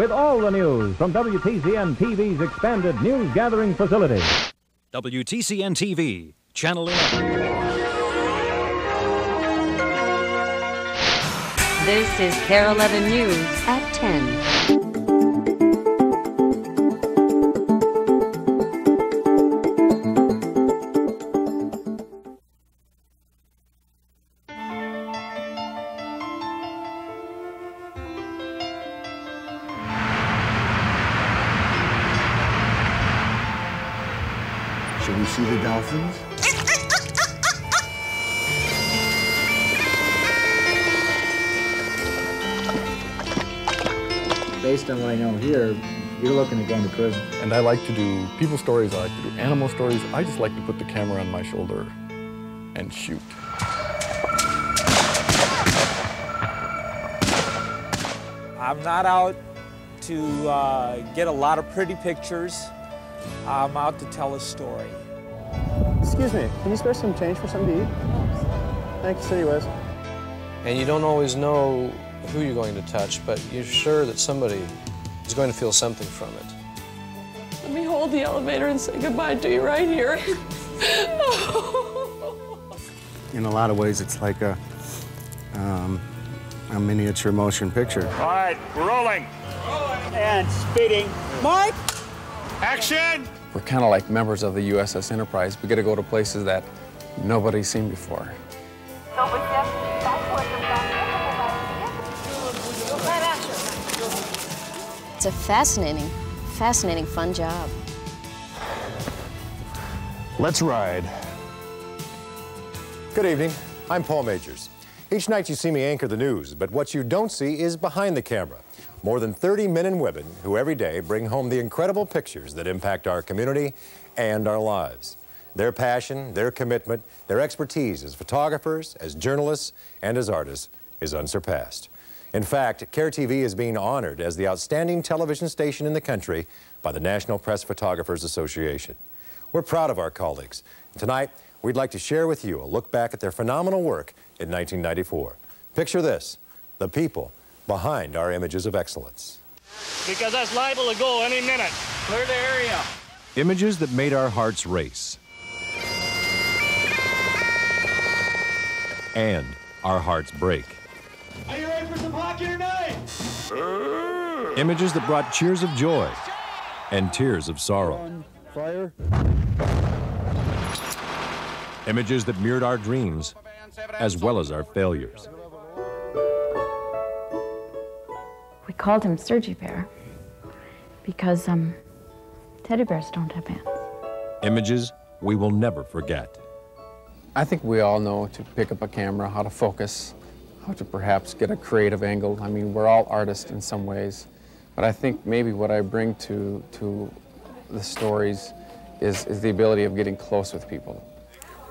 With all the news from WTCN TV's expanded news gathering facility. WTCN TV, Channel 11. This is KARE 11 News at 10. Looking at going to prison. And I like to do people stories, I like to do animal stories. I just like to put the camera on my shoulder and shoot. I'm not out to uh, get a lot of pretty pictures. I'm out to tell a story. Excuse me, can you spare some change for something to eat? Thank you, City West. And you don't always know who you're going to touch, but you're sure that somebody is going to feel something from it. Let me hold the elevator and say goodbye to you right here. In a lot of ways, it's like a, um, a miniature motion picture. All right, we're rolling. And speeding. Mike! Action! We're kind of like members of the USS Enterprise. We get to go to places that nobody's seen before. It's a fascinating, fascinating, fun job. Let's ride. Good evening. I'm Paul Magers. Each night you see me anchor the news, but what you don't see is behind the camera. More than 30 men and women who every day bring home the incredible pictures that impact our community and our lives. Their passion, their commitment, their expertise as photographers, as journalists, and as artists is unsurpassed. In fact, KARE TV is being honored as the outstanding television station in the country by the National Press Photographers Association. We're proud of our colleagues. Tonight, we'd like to share with you a look back at their phenomenal work in 1994. Picture this, the people behind our images of excellence. Because that's liable to go any minute. Clear the area. Images that made our hearts race. And our hearts break. Are you ready for some hockey tonight? Images that brought cheers of joy and tears of sorrow. Fire. Images that mirrored our dreams as well as our failures. We called him Sergei Bear because um, teddy bears don't have hands. Images we will never forget. I think we all know to pick up a camera, how to focus, how to perhaps get a creative angle. I mean, we're all artists in some ways, but I think maybe what I bring to, to the stories is, is the ability of getting close with people.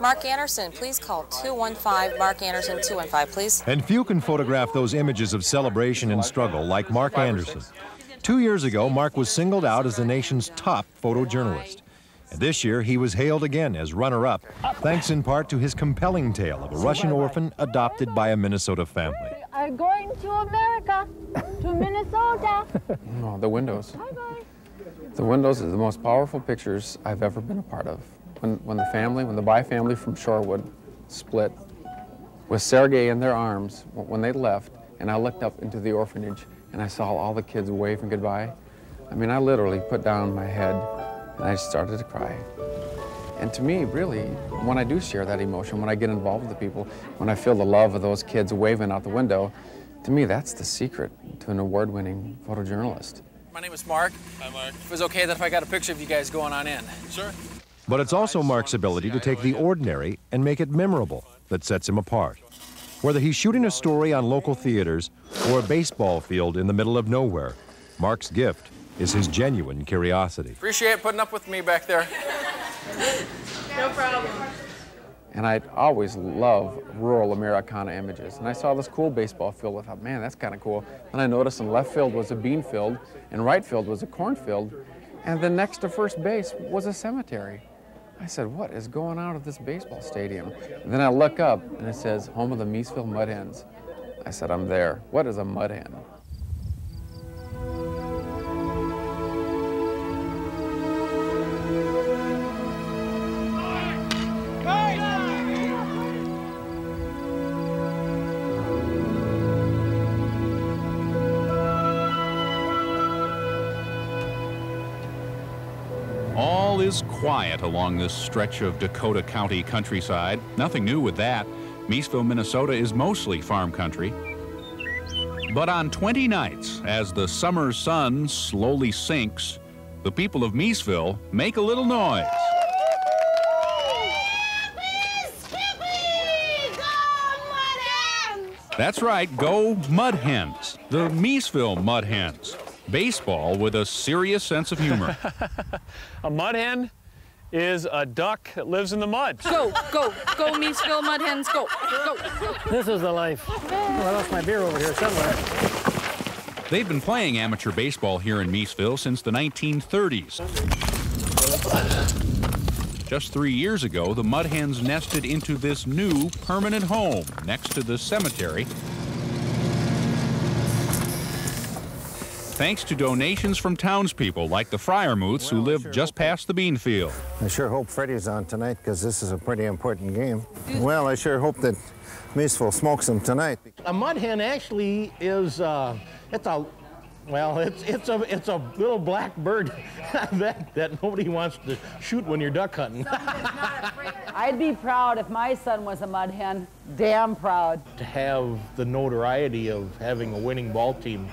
Mark Anderson, please call 215 Mark Anderson 215, please. And few can photograph those images of celebration and struggle like Mark Anderson. Two years ago, Mark was singled out as the nation's top photojournalist. And this year, he was hailed again as runner up, thanks in part to his compelling tale of a Russian orphan adopted by a Minnesota family. I'm going to America, to Minnesota. Oh, the windows. Bye-bye. The windows are the most powerful pictures I've ever been a part of. When, when the family, when the Bai family from Shorewood split, with Sergei in their arms when they left, and I looked up into the orphanage and I saw all the kids waving goodbye. I mean, I literally put down my head and I started to cry. And to me, really, when I do share that emotion, when I get involved with the people, when I feel the love of those kids waving out the window, to me, that's the secret to an award-winning photojournalist. My name is Mark. Hi, Mark. It was okay that if I got a picture of you guys going on in. Sure. But it's also Mark's ability to take the ordinary and make it memorable that sets him apart. Whether he's shooting a story on local theaters or a baseball field in the middle of nowhere, Mark's gift is his genuine curiosity. Appreciate putting up with me back there. No problem. And I always love rural Americana images. And I saw this cool baseball field. I thought, man, that's kind of cool. And I noticed in left field was a bean field, and right field was a cornfield, and then next to first base was a cemetery. I said, what is going on at this baseball stadium? And then I look up, and it says, home of the Miesville Mud Hens. I said, I'm there. What is a mud hen? All is quiet along this stretch of Dakota County countryside. Nothing new with that. Miesville, Minnesota is mostly farm country. But on 20 nights, as the summer sun slowly sinks, the people of Miesville make a little noise. That's right, go Mud Hens, the Miesville Mud Hens. Baseball with a serious sense of humor. a mud hen is a duck that lives in the mud. Go, go, go, Miesville Mud Hens, go, go. This is the life. Oh, I lost my beer over here somewhere. They've been playing amateur baseball here in Miesville since the 1930s. Just three years ago, the Mud Hens nested into this new permanent home next to the cemetery. Thanks to donations from townspeople like the Fryermuths who live just past the bean field. I sure hope Freddie's on tonight because this is a pretty important game. Well, I sure hope that Miesville smokes them tonight. A mud hen actually is, uh, it's a well, it's it's a it's a little black bird that that nobody wants to shoot when you're duck hunting. I'd be proud if my son was a mud hen. Damn proud. To have the notoriety of having a winning ball team,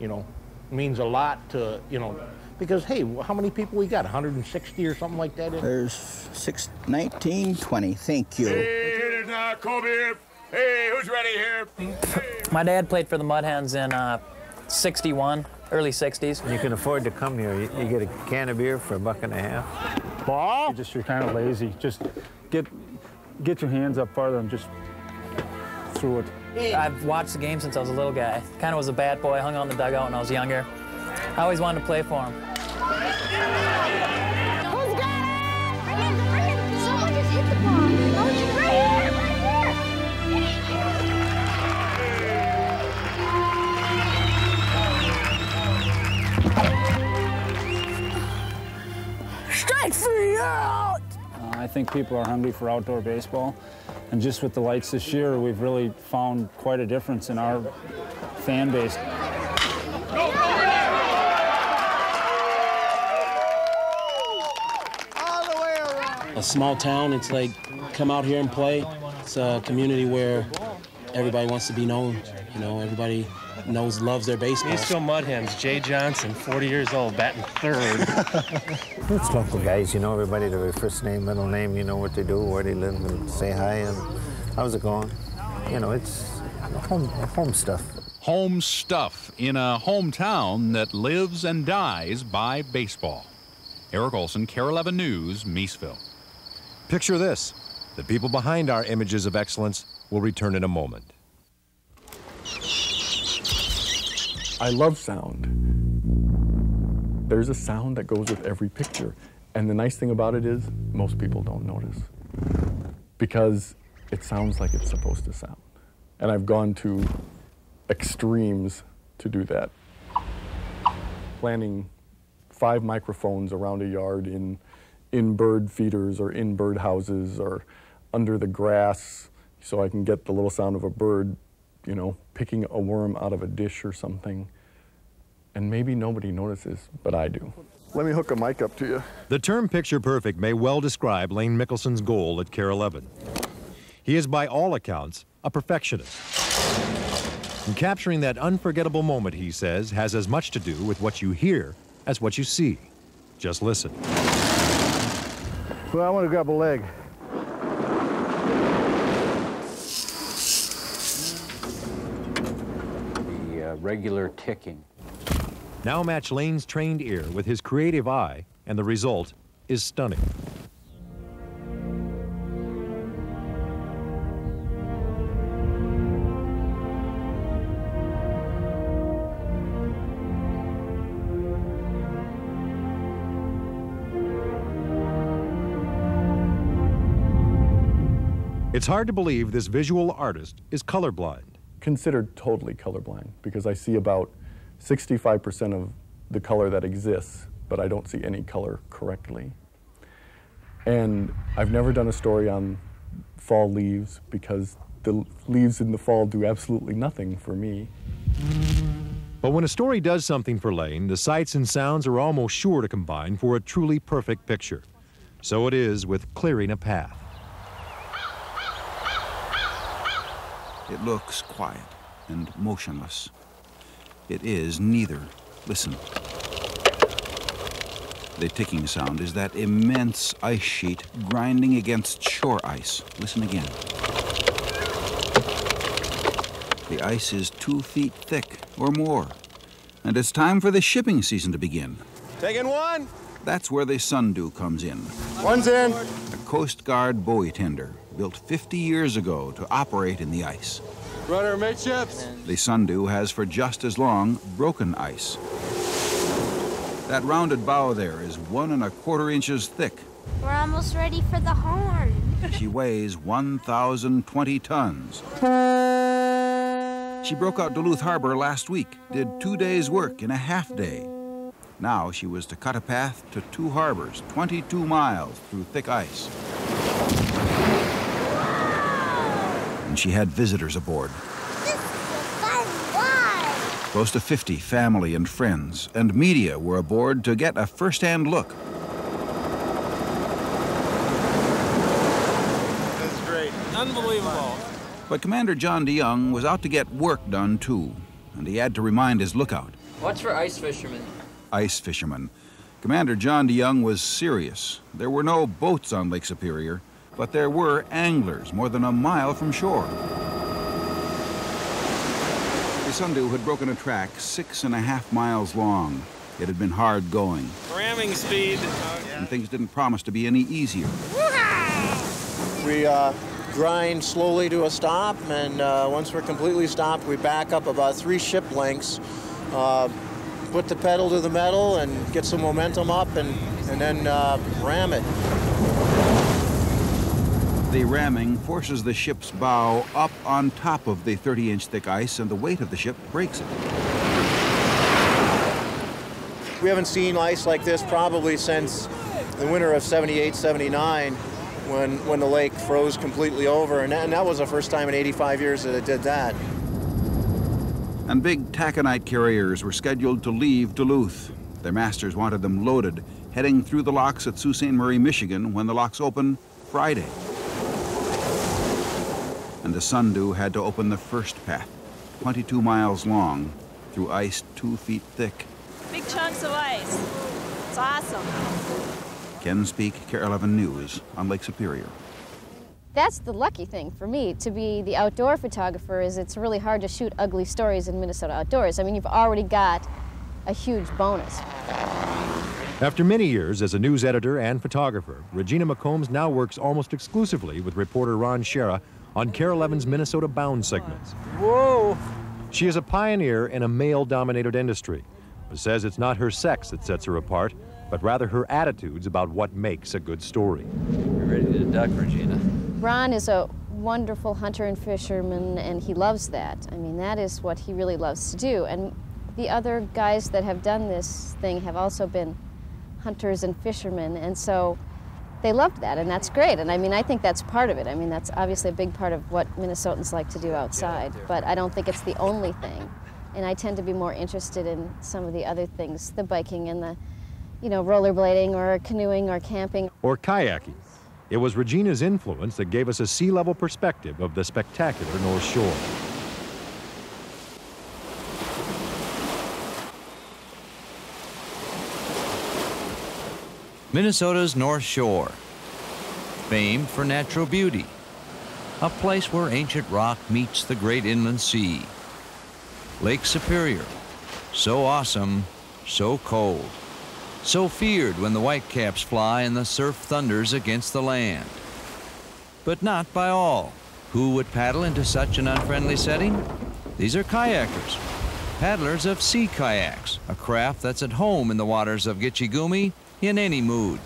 you know, means a lot to you know, because hey, how many people we got? 160 or something like that. There's six, 19, 20. Thank you. Hey, here's now Kobe. Hey, who's ready here? My dad played for the Mud Hens in uh, 61, early 60s. You can afford to come here. You, you get a can of beer for a buck and a half. Ball? You're just you're kind of lazy. Just get get your hands up farther and just throw it. I've watched the game since I was a little guy. Kind of was a bad boy, hung on the dugout when I was younger. I always wanted to play for him. Here. Strike three out! Uh, I think people are hungry for outdoor baseball. And just with the lights this year, we've really found quite a difference in our fan base. A small town, it's like come out here and play. It's a community where everybody wants to be known. You know, everybody knows, loves their baseball. Miesville Mud Hens, Jay Johnson, 40 years old, batting third. it's local guys, you know everybody, their first name, middle name, you know what they do, where they live, and say hi, and how's it going? You know, it's home, home stuff. Home stuff in a hometown that lives and dies by baseball. Eric Olson, KARE 11 News, Miesville. Picture this. The people behind our images of excellence will return in a moment. I love sound. There's a sound that goes with every picture. And the nice thing about it is most people don't notice because it sounds like it's supposed to sound. And I've gone to extremes to do that. Planting five microphones around a yard in, in bird feeders or in bird houses or under the grass so I can get the little sound of a bird, you know, picking a worm out of a dish or something. And maybe nobody notices, but I do. Let me hook a mic up to you. The term picture perfect may well describe Lane Mickelson's goal at KARE 11. He is, by all accounts, a perfectionist. And capturing that unforgettable moment, he says, has as much to do with what you hear as what you see. Just listen. Well, I want to grab a leg. Regular ticking. Now match Lane's trained ear with his creative eye, and the result is stunning. It's hard to believe this visual artist is colorblind. Considered totally colorblind because I see about 65% of the color that exists, but I don't see any color correctly. And I've never done a story on fall leaves because the leaves in the fall do absolutely nothing for me. But when a story does something for Lane, the sights and sounds are almost sure to combine for a truly perfect picture. So it is with clearing a path. It looks quiet and motionless. It is neither. Listen. The ticking sound is that immense ice sheet grinding against shore ice. Listen again. The ice is two feet thick or more, and it's time for the shipping season to begin. Taking one. That's where the Sundew comes in. One's in. A Coast Guard buoy tender built 50 years ago to operate in the ice. Runner midships. The Sundew has for just as long broken ice. That rounded bow there is one and a quarter inches thick. We're almost ready for the horn. She weighs 1,020 tons. She broke out Duluth Harbor last week, did two days' work in a half day. Now she was to cut a path to two harbors, 22 miles through thick ice. And she had visitors aboard. Close to 50 family and friends and media were aboard to get a first-hand look. That's great. Unbelievable. But Commander John DeYoung was out to get work done too, and he had to remind his lookout, Watch for ice fishermen. ice fishermen. Commander John DeYoung was serious. There were no boats on Lake Superior, but there were anglers more than a mile from shore. The Sundew had broken a track six and a half miles long. It had been hard going, Ramming speed. and things didn't promise to be any easier. We uh, grind slowly to a stop, and uh, once we're completely stopped, we back up about three ship lengths, uh, put the pedal to the metal, and get some momentum up, and, and then uh, ram it. The ramming forces the ship's bow up on top of the 30 inch thick ice, and the weight of the ship breaks it. We haven't seen ice like this probably since the winter of 78, 79, when, when the lake froze completely over, and that, and that was the first time in 85 years that it did that. And big taconite carriers were scheduled to leave Duluth. Their masters wanted them loaded, heading through the locks at Sault Ste. Marie, Michigan, when the locks open Friday. And the Sundew had to open the first path, 22 miles long, through ice two feet thick. Big chunks of ice. It's awesome. Ken Speake, KARE 11 News on Lake Superior. That's the lucky thing for me to be the outdoor photographer is it's really hard to shoot ugly stories in Minnesota outdoors. I mean, you've already got a huge bonus. After many years as a news editor and photographer, Regina McCombs now works almost exclusively with reporter Ron Schara on KARE 11's Minnesota Bound segments. Whoa. She is a pioneer in a male-dominated industry, but says it's not her sex that sets her apart, but rather her attitudes about what makes a good story. You're ready to duck, Regina. Ron is a wonderful hunter and fisherman, and he loves that. I mean, that is what he really loves to do. And the other guys that have done this thing have also been hunters and fishermen, and so they loved that, and that's great. And I mean, I think that's part of it. I mean, that's obviously a big part of what Minnesotans like to do outside, but I don't think it's the only thing. And I tend to be more interested in some of the other things, the biking and the, you know, rollerblading or canoeing or camping. Or kayaking. It was Regina's influence that gave us a sea level perspective of the spectacular North Shore. Minnesota's North Shore, famed for natural beauty, a place where ancient rock meets the great inland sea. Lake Superior, so awesome, so cold, so feared when the whitecaps fly and the surf thunders against the land. But not by all. Who would paddle into such an unfriendly setting? These are kayakers, paddlers of sea kayaks, a craft that's at home in the waters of Gitche Gumee in any mood.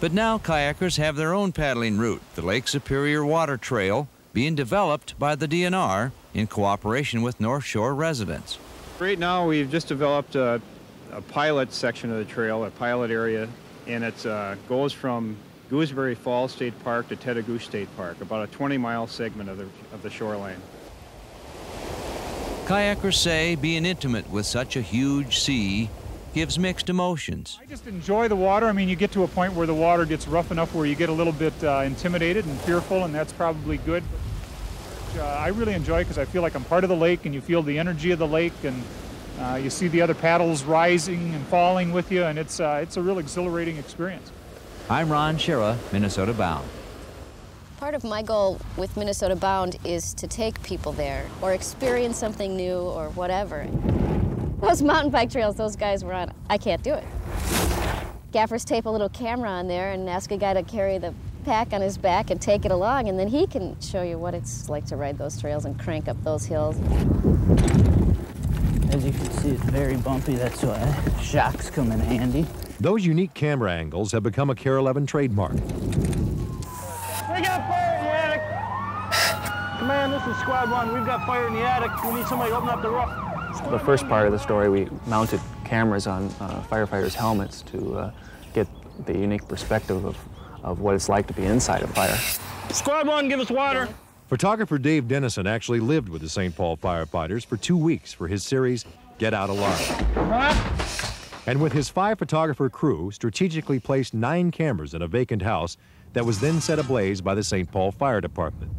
But now kayakers have their own paddling route, the Lake Superior Water Trail, being developed by the DNR in cooperation with North Shore residents. Right now, we've just developed a, a pilot section of the trail, a pilot area, and it uh, goes from Gooseberry Falls State Park to Tettegouche State Park, about a 20-mile segment of the, of the shoreline. Kayakers say being intimate with such a huge sea gives mixed emotions. I just enjoy the water. I mean, you get to a point where the water gets rough enough where you get a little bit uh, intimidated and fearful, and that's probably good. Uh, I really enjoy it because I feel like I'm part of the lake, and you feel the energy of the lake, and uh, you see the other paddles rising and falling with you, and it's uh, it's a real exhilarating experience. I'm Ron Schara, Minnesota Bound. Part of my goal with Minnesota Bound is to take people there or experience something new or whatever. Those mountain bike trails those guys were on, I can't do it. Gaffers tape a little camera on there and ask a guy to carry the pack on his back and take it along, and then he can show you what it's like to ride those trails and crank up those hills. As you can see, it's very bumpy. That's why shocks come in handy. Those unique camera angles have become a KARE 11 trademark. We got fire in the attic. Command, this is Squad 1. We've got fire in the attic. We need somebody to open up the roof. The first part of the story, we mounted cameras on uh, firefighters' helmets to uh, get the unique perspective of, of what it's like to be inside a fire. Squad 1, give us water. Photographer Dave Dennison actually lived with the St. Paul firefighters for two weeks for his series, Get Out Alive. And with his five photographer crew, strategically placed nine cameras in a vacant house that was then set ablaze by the St. Paul Fire Department.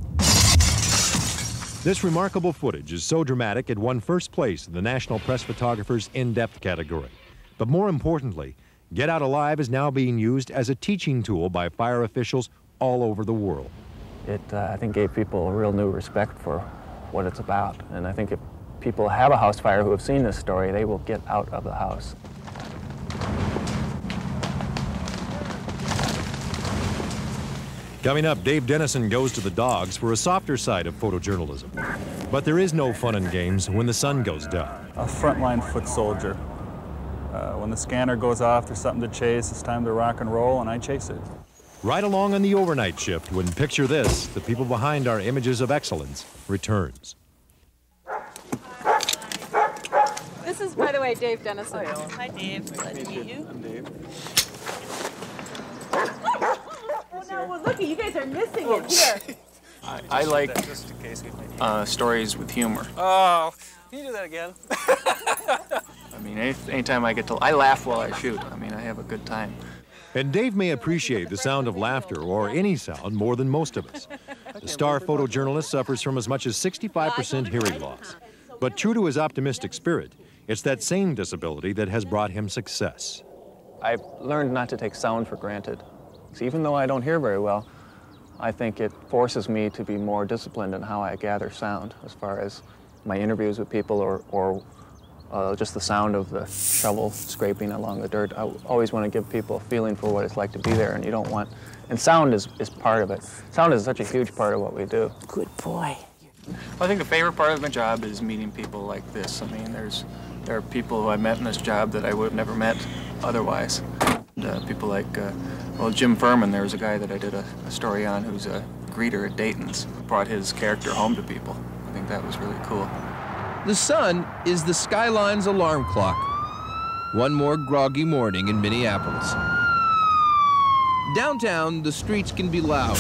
This remarkable footage is so dramatic it won first place in the National Press Photographer's in-depth category. But more importantly, Get Out Alive is now being used as a teaching tool by fire officials all over the world. It, uh, I think, gave people a real new respect for what it's about. And I think if people have a house fire who have seen this story, they will get out of the house. Coming up, Dave Dennison goes to the dogs for a softer side of photojournalism. But there is no fun and games when the sun goes down. A frontline foot soldier. Uh, when the scanner goes off, there's something to chase. It's time to rock and roll, and I chase it. Right along on the overnight shift when Picture This, the people behind our images of excellence, returns. This is, by the way, Dave Dennison. Hi, Dave. Glad to meet you. I'm Dave. Oh, no, you guys are missing it. Here. I, I like uh, stories with humor. Oh, can you do that again? I mean, any, anytime I get to, I laugh while I shoot. I mean, I have a good time. And Dave may appreciate the sound of laughter or any sound more than most of us. The star photojournalist suffers from as much as 65% hearing loss. But true to his optimistic spirit, it's that same disability that has brought him success. I've learned not to take sound for granted. So even though I don't hear very well, I think it forces me to be more disciplined in how I gather sound as far as my interviews with people or, or uh, just the sound of the shovel scraping along the dirt. I always want to give people a feeling for what it's like to be there, and you don't want, and sound is, is part of it. Sound is such a huge part of what we do. Good boy. I think the favorite part of my job is meeting people like this. I mean, there's there are people who I met in this job that I would have never met otherwise. Uh, people like, uh, well, Jim Furman, there was a guy that I did a, a story on who's a greeter at Dayton's, brought his character home to people. I think that was really cool. The sun is the skyline's alarm clock. One more groggy morning in Minneapolis. Downtown, the streets can be loud.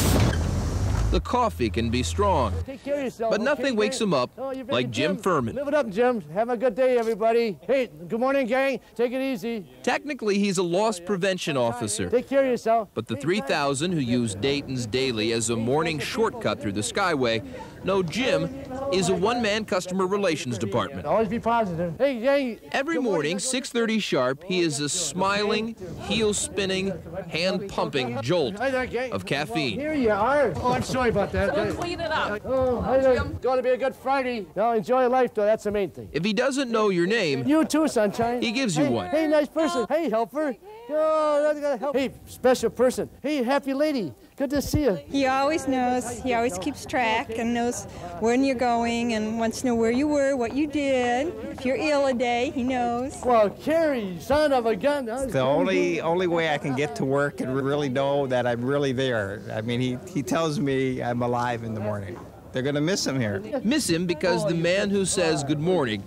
The coffee can be strong. Take care of yourself. But nothing okay, wakes him up Oh, like making Jim Furman. Live it up, Jim. Have a good day, everybody. Hey, good morning, gang. Take it easy. Technically, he's a loss oh, prevention officer. Take care of yourself. But the 3,000 who use Dayton's daily as a morning shortcut through the Skyway know Jim is a one-man customer relations department. Always be positive. Hey, hey. Every morning, 6.30 sharp, he is a smiling, heel-spinning, hand-pumping jolt of caffeine. Here you are. Oh, I'm sorry about that. Someone clean it up. Oh, it's going to be a good Friday. Now enjoy life, though. That's the main thing. If he doesn't know your name, You too, sunshine. He gives you Hey, one. Hey, nice person. Hey, helper. Oh, that's gonna help. Hey, special person. Hey, happy lady. Good to see you. He always knows, he always keeps track and knows when you're going and wants to know where you were, what you did. If you're ill a day, he knows. Well, Carrie, son of a gun. the only only way I can get to work and really know that I'm really there. I mean, he, he tells me I'm alive in the morning. They're going to miss him here. miss him because the man who says good morning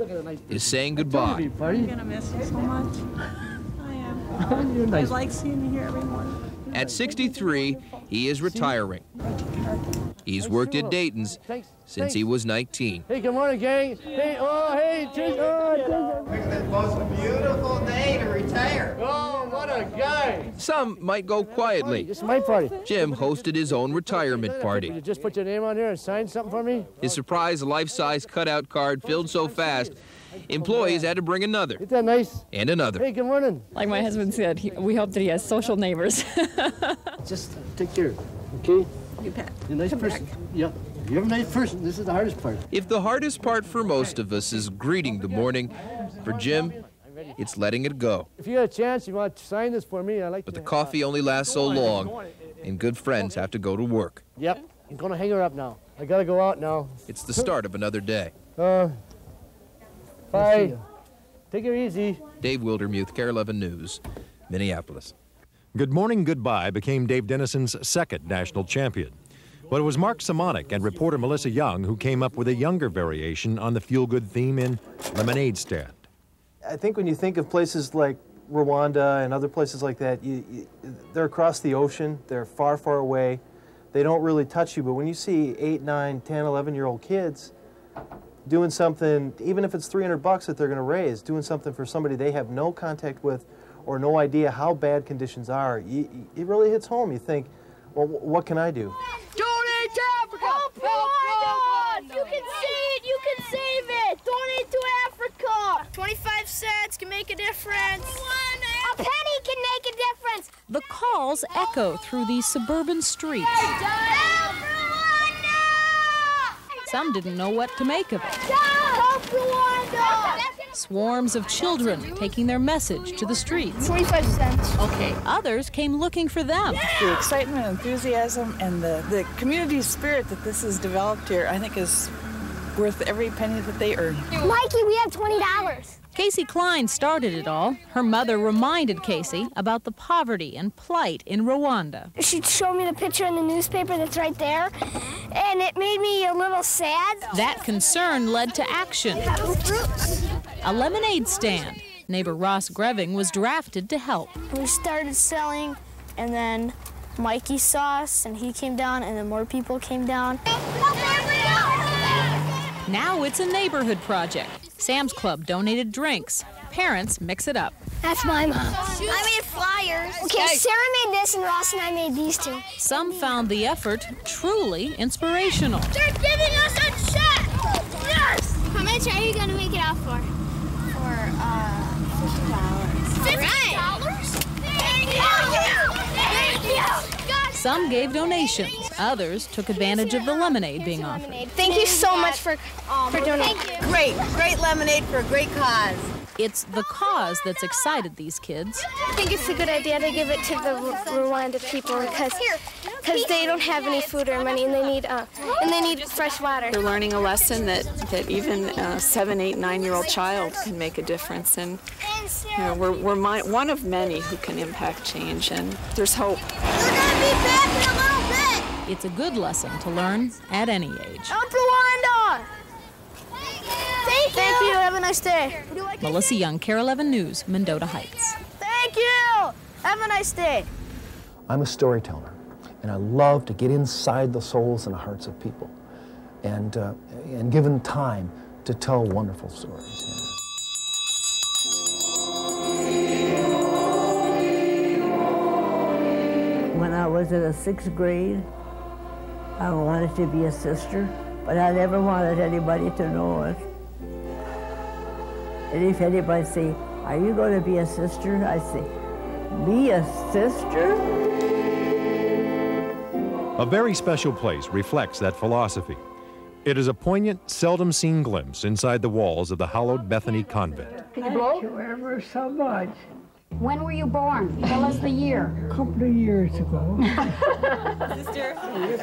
is saying goodbye. I'm gonna miss you so much. I am. I like seeing you here every morning. At 63, he is retiring. He's worked at Dayton's since he was 19. Hey, good morning, gang. Hey, oh, hey, Jason. Oh, Jason. most beautiful day to retire. Oh, what a guy. Some might go quietly. It's my party. Jim hosted his own retirement party. You party. just put your name on there and sign something for me? His surprise life-size cutout card filled so fast, employees had to bring another Isn't that nice? and another. Hey, good morning. Like my husband said, he, we hope that he has social neighbors. Just take care, okay? You bet. You're a nice Come person. Yep. You're a nice person. This is the hardest part. If the hardest part for most of us is greeting the morning, for Jim, it's letting it go. If you got a chance, you want to sign this for me, I'd like But the coffee only lasts so long, and good friends have to go to work. Yep. I'm going to hang her up now. I got to go out now. It's the start of another day. Uh, bye. Take it easy. Dave Wildermuth, KARE 11 News, Minneapolis. Good Morning Goodbye became Dave Dennison's second national champion. But it was Mark Simonic and reporter Melissa Young who came up with a younger variation on the feel good theme in Lemonade Stand. I think when you think of places like Rwanda and other places like that, you, you, they're across the ocean, they're far, far away, they don't really touch you. But when you see 8, 9, 10, 11 year old kids doing something, even if it's 300 bucks that they're going to raise, doing something for somebody they have no contact with or no idea how bad conditions are, you, you- it really hits home. You think, well, what can I do? Donate to Africa! Help Rwanda! You can see it! You can save it! Donate to Africa! 25 cents can make a difference. A penny can make a difference. The calls echo through these suburban streets. Some didn't know what to make of it. Swarms of children taking their message to the streets. 25 cents. Okay. Others came looking for them. The excitement, enthusiasm, and the, the community spirit that this has developed here, I think is worth every penny that they earn. Mikey, we have $20. Casey Klein started it all. Her mother reminded Casey about the poverty and plight in Rwanda. She showed me the picture in the newspaper that's right there, and it made me a little sad. That concern led to action. A lemonade stand. Neighbor Ross Greving was drafted to help. We started selling, and then Mikey saw us, and he came down, and then more people came down. Now it's a neighborhood project. Sam's Club donated drinks. Parents mix it up. That's my mom. I made flyers. Okay, Sarah made this, and Ross and I made these two. Some found the effort truly inspirational. They're giving us a check! Yes! How much are you going to make it out for? For, uh, $50. $50? Thank you! Thank you! Some gave donations. Others took advantage of the lemonade being offered. Thank you so much for, for donating. Great, great lemonade for a great cause. It's the cause that's excited these kids. I think it's a good idea to give it to the Ru- Rwanda people because because they don't have any food or money and they need uh, and they need fresh water. They're learning a lesson that, that even a seven, eight, nine-year-old child can make a difference, and you know, we're, we're mi- one of many who can impact change, and there's hope. It's a good lesson to learn at any age. Help Rwanda! Thank you. Thank you. Have a nice day. Melissa Young, KARE 11 News, Mendota Heights. Thank you. Have a nice day. I'm a storyteller, and I love to get inside the souls and the hearts of people, and uh, and give them time to tell wonderful stories. When I was in the sixth grade, I wanted to be a sister, but I never wanted anybody to know it. And if anybody say, are you going to be a sister? I say, be a sister? A very special place reflects that philosophy. It is a poignant, seldom seen glimpse inside the walls of the hallowed Bethany Convent. Thank you ever so much. When were you born? Tell us the year. A couple of years ago. Sister,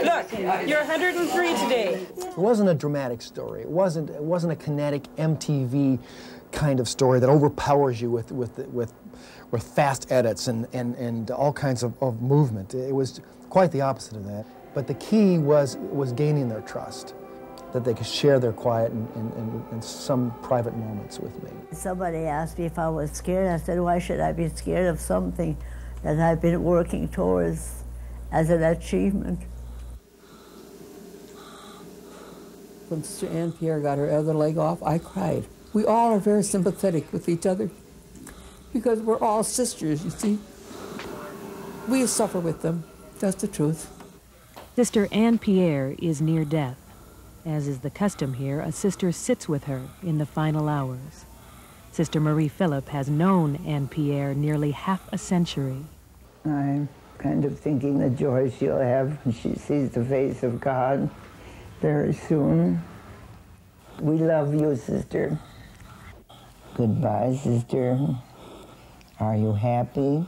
look, you're 103 today. It wasn't a dramatic story. It wasn't. It wasn't a kinetic MTV kind of story that overpowers you with with with with fast edits and and and all kinds of, of movement. It was quite the opposite of that. But the key was was gaining their trust, that they could share their quiet and, and, and, and some private moments with me. Somebody asked me if I was scared. I said, why should I be scared of something that I've been working towards as an achievement? when Sister Anne Pierre got her other leg off, I cried. We all are very sympathetic with each other because we're all sisters, you see. We suffer with them. That's the truth. Sister Anne Pierre is near death. As is the custom here, a sister sits with her in the final hours. Sister Marie Philip has known Anne Pierre nearly half a century. I'm kind of thinking the joy she'll have when she sees the face of God very soon. We love you, sister. Goodbye, sister. Are you happy?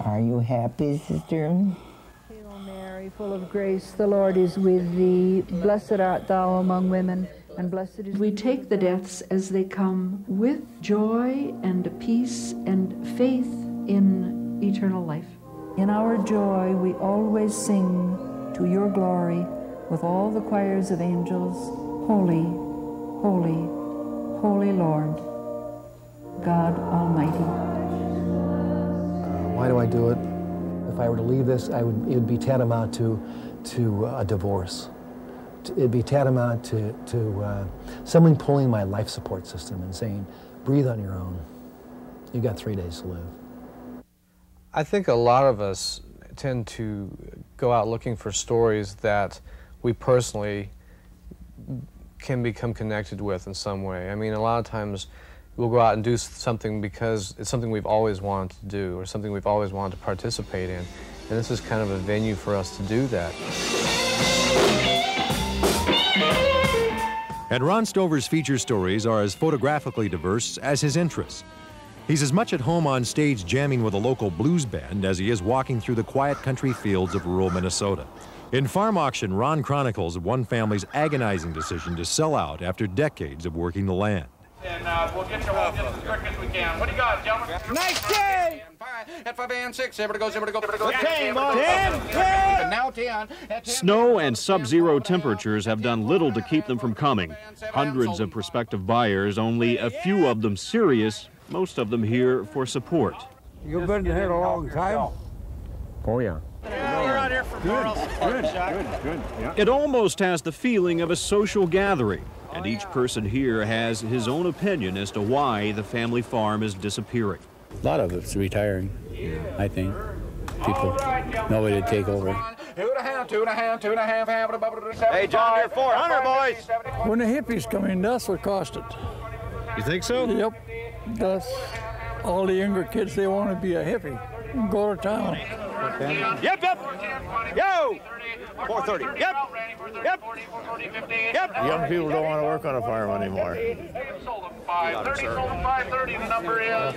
Are you happy, sister? Hail Mary, full of grace, the Lord is with thee. Blessed art thou among women, and blessed is. We take the deaths as they come with joy and peace and faith in eternal life. In our joy, we always sing to your glory with all the choirs of angels, Holy, holy, holy Lord, God Almighty. Why do I do it? If I were to leave this, I would, it would be tantamount to, to uh, a divorce. It'd be tantamount to, to uh, someone pulling my life support system and saying, breathe on your own. You've got three days to live. I think a lot of us tend to go out looking for stories that we personally can become connected with in some way. I mean, a lot of times we'll go out and do something because it's something we've always wanted to do or something we've always wanted to participate in. And this is kind of a venue for us to do that. And Ron Stover's feature stories are as photographically diverse as his interests. He's as much at home on stage jamming with a local blues band as he is walking through the quiet country fields of rural Minnesota. In Farm Auction, Ron chronicles one family's agonizing decision to sell out after decades of working the land. And uh, we'll get you we'll as quick as we can. What do you got, gentlemen? Nice day! At five and six, ever to go, ever to go, ever to go. Ten, ten, ten. Now ten. Snow and sub-zero temperatures have done little to keep them from coming. Hundreds of prospective buyers, only a few of them serious, most of them here for support. You've been here a long time? Oh, yeah. You're out here from moral support, Chuck. good, yeah. It almost has the feeling of a social gathering, oh, and each person here has his own opinion as to why the family farm is disappearing. A lot of it's retiring, I think. People, nobody to take over. Hey, John, you're 400, boys. When the hippies come in, that's what cost it. You think so? Yep. That's all the younger kids, they want to be a hippie and go to town. Yep, yep. Yo! 430. Yep. Yep. Yep. Young people don't want to work on a farm anymore. 530, sold them 530. The number is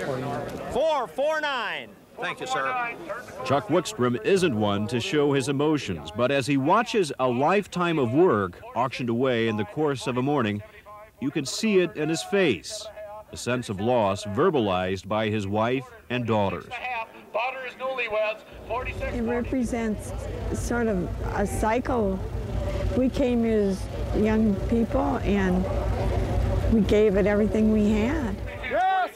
449. Thank you, sir. Chuck Wickstrom isn't one to show his emotions, but as he watches a lifetime of work auctioned away in the course of a morning, you can see it in his face. A sense of loss verbalized by his wife and daughters. Daughter is newlyweds. 46. It represents sort of a cycle. We came as young people and we gave it everything we had. Yes!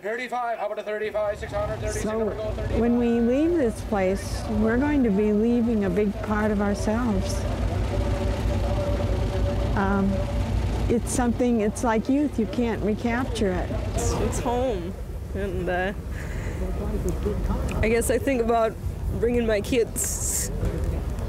35, how about a 35, 630, So when we leave this place, we're going to be leaving a big part of ourselves. Um, it's something, it's like youth, you can't recapture it. It's, it's home. And uh, I guess I think about bringing my kids.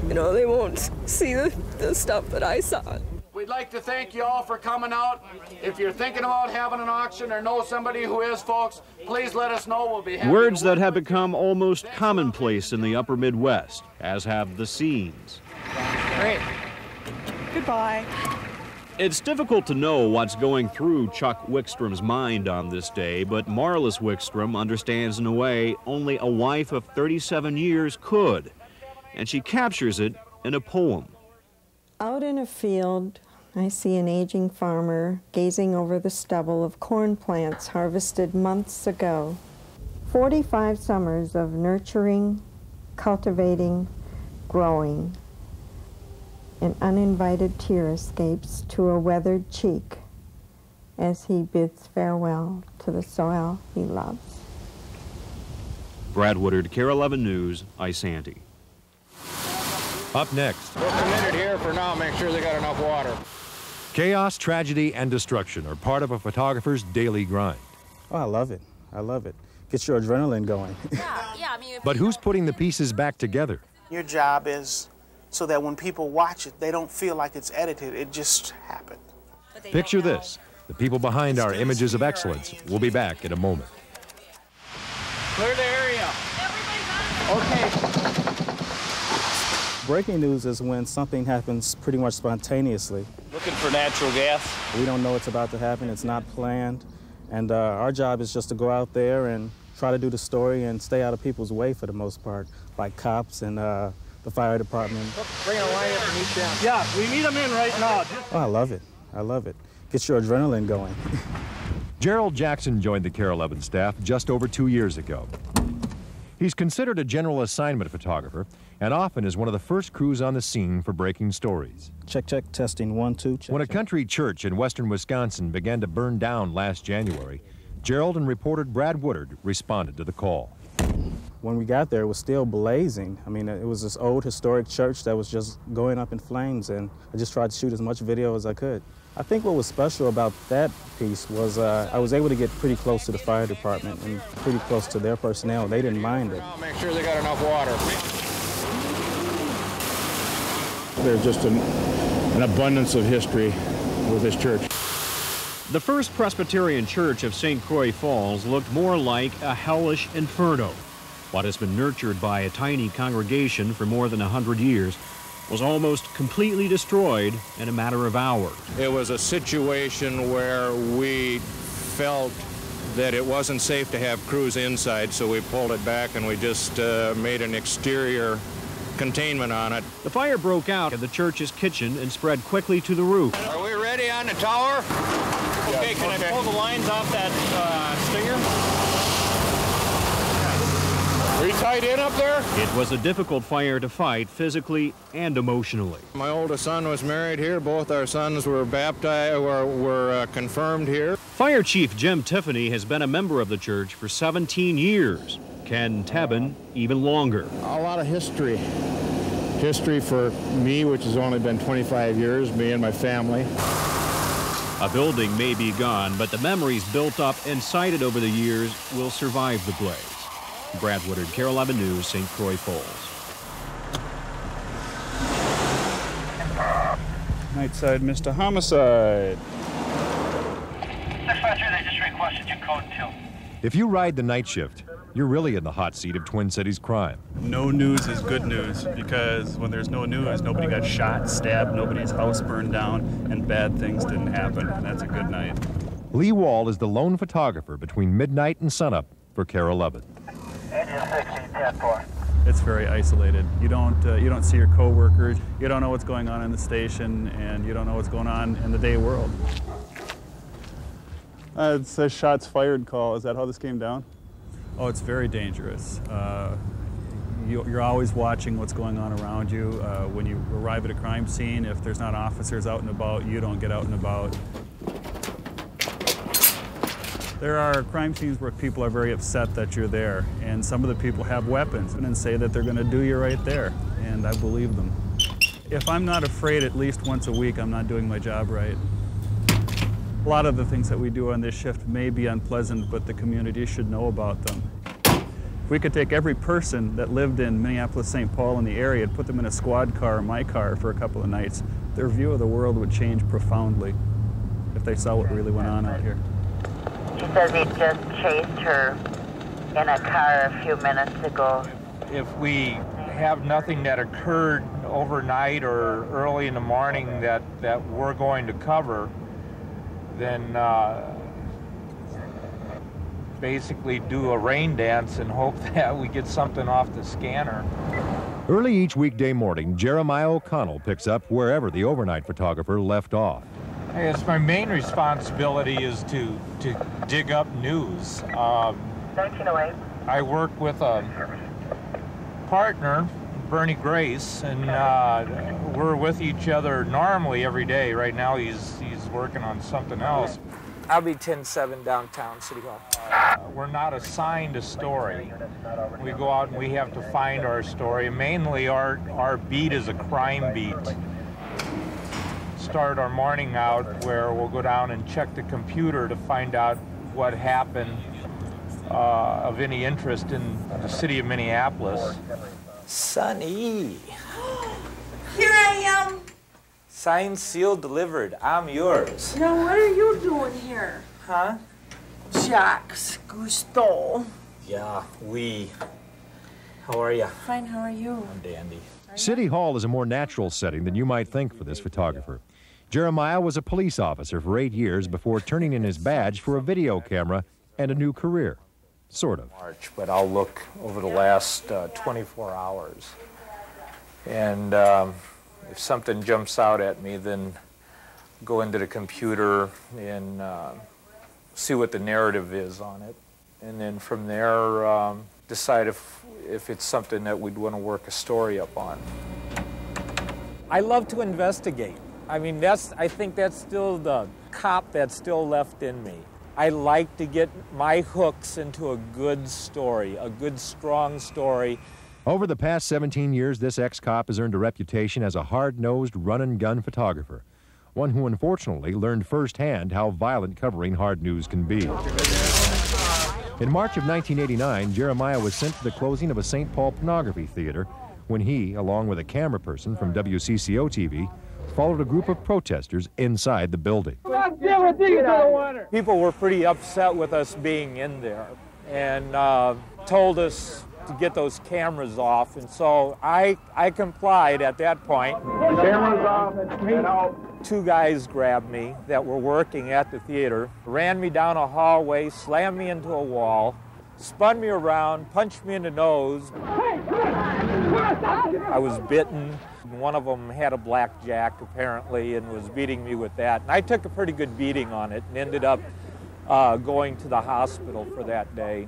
You know, they won't see the, the stuff that I saw. We'd like to thank you all for coming out. If you're thinking about having an auction or know somebody who is, folks, please let us know. We'll be happy. Words that have become almost commonplace in the upper Midwest, as have the scenes. Great. Goodbye. It's difficult to know what's going through Chuck Wickstrom's mind on this day, but Marlis Wickstrom understands in a way only a wife of 37 years could, and she captures it in a poem. Out in a field, I see an aging farmer gazing over the stubble of corn plants harvested months ago. 45 summers of nurturing, cultivating, growing. An uninvited tear escapes to a weathered cheek as he bids farewell to the soil he loves. Brad Woodard, KARE 11 News, Isanti. Up next, We're committed here for now. Make sure they got enough water. chaos, tragedy, and destruction are part of a photographer's daily grind. Oh, I love it. I love it. Gets your adrenaline going. Yeah, yeah, I mean, but who's putting the pieces back together? Your job is so that when people watch it, they don't feel like it's edited. It just happened. Picture this. The people behind our images of excellence will be back in a moment. Clear the area. Okay. Breaking news is when something happens pretty much spontaneously. Looking for natural gas. We don't know what's about to happen. It's not planned. And uh, our job is just to go out there and try to do the story and stay out of people's way for the most part, like cops and uh, the fire department. Bring a line up and meet them. Yeah, we need them in right now. Oh, I love it. I love it. Gets your adrenaline going. Gerald Jackson joined the KARE 11 staff just over two years ago. He's considered a general assignment photographer and often is one of the first crews on the scene for breaking stories. Check, check, testing, one, two, check. When a country church in western Wisconsin began to burn down last January, Gerald and reporter Brad Woodard responded to the call. When we got there, it was still blazing. I mean, it was this old historic church that was just going up in flames, and I just tried to shoot as much video as I could. I think what was special about that piece was uh, I was able to get pretty close to the fire department and pretty close to their personnel. They didn't mind it. Make sure they got enough water. There's just an, an abundance of history with this church. The First Presbyterian Church of St. Croix Falls looked more like a hellish inferno. What has been nurtured by a tiny congregation for more than a hundred years was almost completely destroyed in a matter of hours. It was a situation where we felt that it wasn't safe to have crews inside, so we pulled it back and we just uh, made an exterior containment on it. The fire broke out in the church's kitchen and spread quickly to the roof. Are we ready on the tower? Okay, can I pull the lines off that uh, stinger? Are you tied in up there? It was a difficult fire to fight physically and emotionally. My oldest son was married here. Both our sons were baptized, were, were uh, confirmed here. Fire Chief Jim Tiffany has been a member of the church for 17 years. Ken Tebben even longer. A lot of history. History for me, which has only been 25 years, me and my family. A building may be gone, but the memories built up and cited over the years will survive the blaze. Brad Woodard, KARE 11 News, St. Croix Falls. Nightside Mr. Homicide. Dispatcher, they just requested you code 2. If you ride the night shift, you're really in the hot seat of Twin Cities crime. No news is good news because when there's no news, nobody got shot, stabbed, nobody's house burned down, and bad things didn't happen. And that's a good night. Lee Wall is the lone photographer between midnight and sunup for KARE 11. Engine 16, 10 4. It's very isolated. You don't uh, you don't see your coworkers. You don't know what's going on in the station, and you don't know what's going on in the day world. Uh, it says shots fired call. Is that how this came down? Oh, it's very dangerous. Uh, you, you're always watching what's going on around you. Uh, when you arrive at a crime scene, if there's not officers out and about, you don't get out and about. There are crime scenes where people are very upset that you're there, and some of the people have weapons and say that they're going to do you right there, and I believe them. If I'm not afraid at least once a week, I'm not doing my job right. A lot of the things that we do on this shift may be unpleasant, but the community should know about them. If we could take every person that lived in Minneapolis, St. Paul, in the area and put them in a squad car my car for a couple of nights, their view of the world would change profoundly if they saw what really went on out here. She says he just chased her in a car a few minutes ago. If we have nothing that occurred overnight or early in the morning that, that we're going to cover, then uh, basically do a rain dance and hope that we get something off the scanner. Early each weekday morning, Jeremiah O'Connell picks up wherever the overnight photographer left off. I guess my main responsibility is to, to dig up news. Um, 1908. I work with a partner, Bernie Grace, and uh, we're with each other normally every day. Right now he's, he's working on something else. I'll be 10-7 downtown City Hall. Uh, we're not assigned a story. We go out and we have to find our story. Mainly our, our beat is a crime beat. Start our morning out where we'll go down and check the computer to find out what happened uh, of any interest in the city of Minneapolis. Sunny. Here I am. Signed, sealed, delivered. I'm yours. Now, what are you doing here? Huh? Jacques Cousteau. Yeah, we. How are you? Fine, how are you? I'm dandy. City Hall is a more natural setting than you might think for this photographer. Jeremiah was a police officer for eight years before turning in his badge for a video camera and a new career. Sort of. March, but I'll look over the last uh, 24 hours. And um, if something jumps out at me, then go into the computer and uh, see what the narrative is on it. And then from there, um, decide if, if it's something that we'd want to work a story up on. I love to investigate. I mean, that's, I think that's still the cop that's still left in me. I like to get my hooks into a good story, a good, strong story. Over the past 17 years, this ex-cop has earned a reputation as a hard-nosed run-and-gun photographer, one who unfortunately learned firsthand how violent covering hard news can be. In March of 1989, Jeremiah was sent to the closing of a St. Paul pornography theater when he, along with a camera person from WCCO TV, followed a group of protesters inside the building. People were pretty upset with us being in there and uh, told us to get those cameras off. And so I, I complied at that point. Cameras off, get out. Two guys grabbed me that were working at the theater, ran me down a hallway, slammed me into a wall, spun me around, punched me in the nose. I was bitten. One of them had a blackjack, apparently, and was beating me with that. And I took a pretty good beating on it and ended up uh, going to the hospital for that day.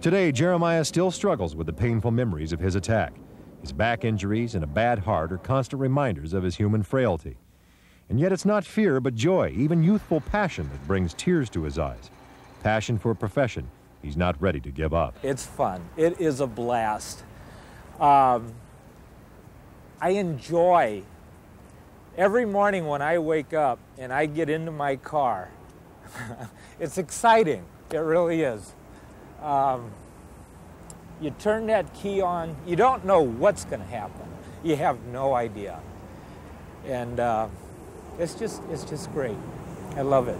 Today, Jeremiah still struggles with the painful memories of his attack. His back injuries and a bad heart are constant reminders of his human frailty. And yet it's not fear, but joy, even youthful passion, that brings tears to his eyes. Passion for a profession he's not ready to give up. It's fun. It is a blast. Um, I enjoy every morning when I wake up and I get into my car. it's exciting. It really is. Um, you turn that key on, you don't know what's going to happen. You have no idea. And uh, it's just it's just great. I love it.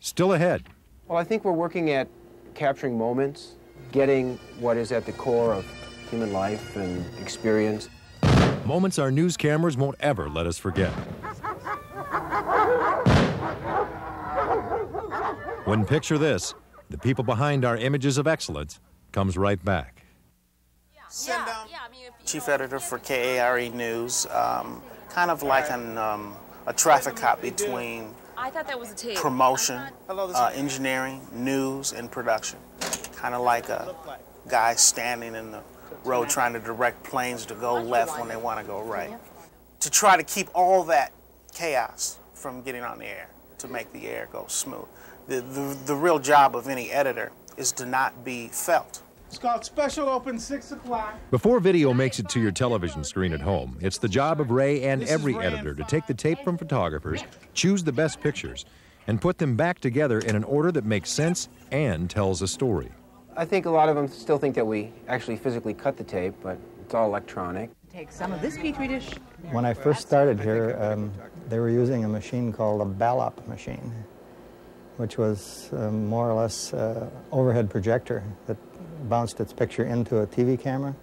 Still ahead. Well, I think we're working at capturing moments, getting what is at the core of human life and experience. Moments our news cameras won't ever let us forget. When picture this, the people behind our images of excellence comes right back. Send down chief editor for KARE News, um, kind of like an, um, a traffic cop between I thought that was a tape. promotion, uh, engineering, news, and production. Kind of like a guy standing in the road trying to direct planes to go left when they want to go right. To try to keep all that chaos from getting on the air, to make the air go smooth. The, the, the real job of any editor is to not be felt. It's called Special Open 6 o'clock. Before video makes it to your television screen at home, it's the job of Ray and every editor to take the tape from photographers, choose the best pictures, and put them back together in an order that makes sense and tells a story. I think a lot of them still think that we actually physically cut the tape, but it's all electronic. Take some of this petri dish. When I first started here, um, they were using a machine called a Balop machine, which was um, more or less uh, overhead projector that bounced its picture into a TV camera.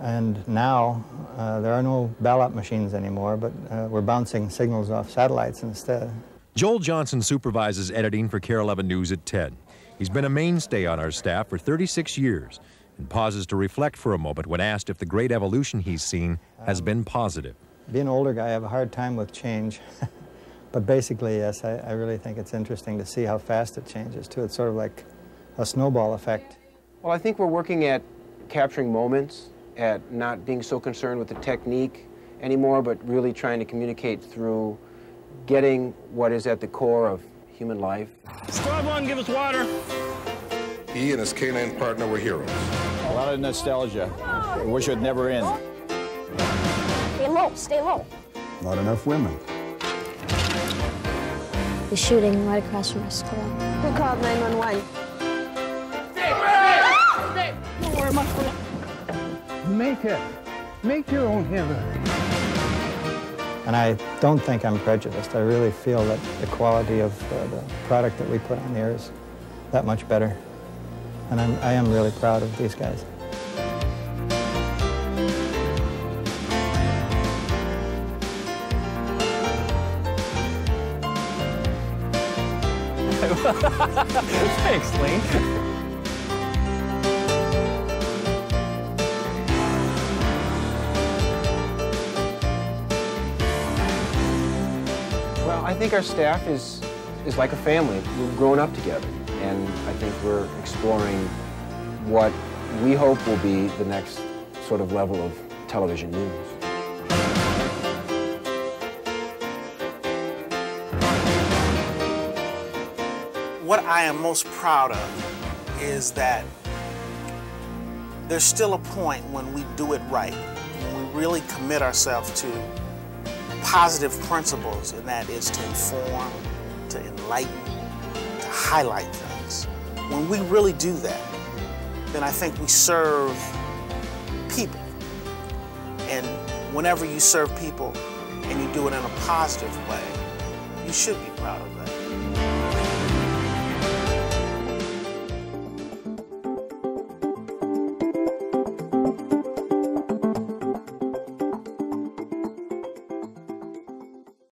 And now uh, there are no Balop machines anymore, but uh, we're bouncing signals off satellites instead. Joel Johnson supervises editing for KARE 11 News at 10. He's been a mainstay on our staff for 36 years and pauses to reflect for a moment when asked if the great evolution he's seen has been positive. Being an older guy, I have a hard time with change. but basically, yes, I, I really think it's interesting to see how fast it changes, too. It's sort of like a snowball effect. Well, I think we're working at capturing moments, at not being so concerned with the technique anymore, but really trying to communicate through getting what is at the core of human life. Squad one, give us water. He and his canine partner were heroes. A lot of nostalgia. I wish it would never end. Stay low, stay low. Not enough women. The shooting right across from our school. Who called 911? Don't worry about Make it. Make your own heaven. And I don't think I'm prejudiced. I really feel that the quality of uh, the product that we put on the air is that much better. And I'm, I am really proud of these guys. Thanks, Lane. Think our staff is, is like a family. We've grown up together, and I think we're exploring what we hope will be the next sort of level of television news. What I am most proud of is that there's still a point when we do it right, when we really commit ourselves to positive principles, and that is to inform, to enlighten, to highlight things. When we really do that, then I think we serve people. And whenever you serve people and you do it in a positive way, you should be proud of that.